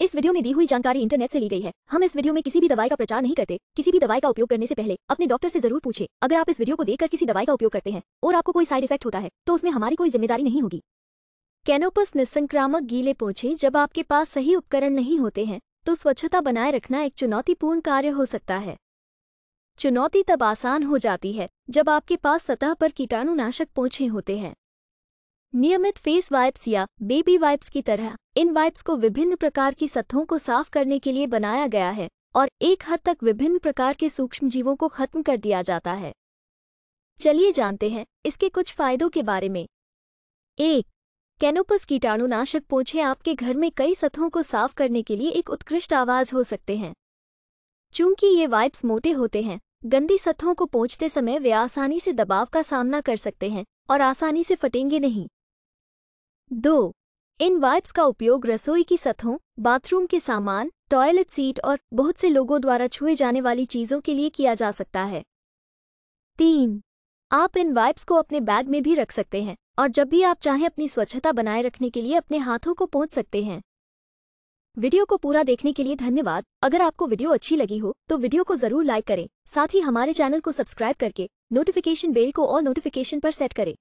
इस वीडियो में दी हुई जानकारी इंटरनेट से ली गई है। हम इस वीडियो में किसी भी दवाई का प्रचार नहीं करते। किसी भी दवाई का उपयोग करने से पहले अपने डॉक्टर से ज़रूर पूछे। अगर आप इस वीडियो को देखकर किसी दवाई का उपयोग करते हैं और आपको कोई साइड इफ़ेक्ट होता है तो उसमें हमारी कोई ज़िम्मेदारी नहीं होगी। कैनोपस निसंक्रामक गीले पोछे जब आपके पास सही उपकरण नहीं होते हैं तो स्वच्छता बनाए रखना एक चुनौतीपूर्ण कार्य हो सकता है। चुनौती तब आसान हो जाती है जब आपके पास सतह पर कीटाणुनाशक पोछे होते हैं। नियमित फेस वाइप्स या बेबी वाइप्स की तरह, इन वाइप्स को विभिन्न प्रकार की सतहों को साफ़ करने के लिए बनाया गया है और एक हद तक विभिन्न प्रकार के सूक्ष्म जीवों को खत्म कर दिया जाता है। चलिए जानते हैं इसके कुछ फायदों के बारे में। एक, कैनोपस कीटाणुनाशक पोछे आपके घर में कई सतहों को साफ़ करने के लिए एक उत्कृष्ट आवाज़ हो सकते हैं। चूँकि ये वाइप्स मोटे होते हैं, गंदी सतहों को पोंछते समय वे आसानी से दबाव का सामना कर सकते हैं और आसानी से फटेंगे नहीं। दो, इन वाइप्स का उपयोग रसोई की सतहों बाथरूम के सामान टॉयलेट सीट और बहुत से लोगों द्वारा छुए जाने वाली चीज़ों के लिए किया जा सकता है। तीन, आप इन वाइप्स को अपने बैग में भी रख सकते हैं और जब भी आप चाहें अपनी स्वच्छता बनाए रखने के लिए अपने हाथों को पहुँच सकते हैं। वीडियो को पूरा देखने के लिए धन्यवाद। अगर आपको वीडियो अच्छी लगी हो तो वीडियो को ज़रूर लाइक करें। साथ ही हमारे चैनल को सब्सक्राइब करके नोटिफिकेशन बेल को ऑल नोटिफिकेशन पर सेट करें।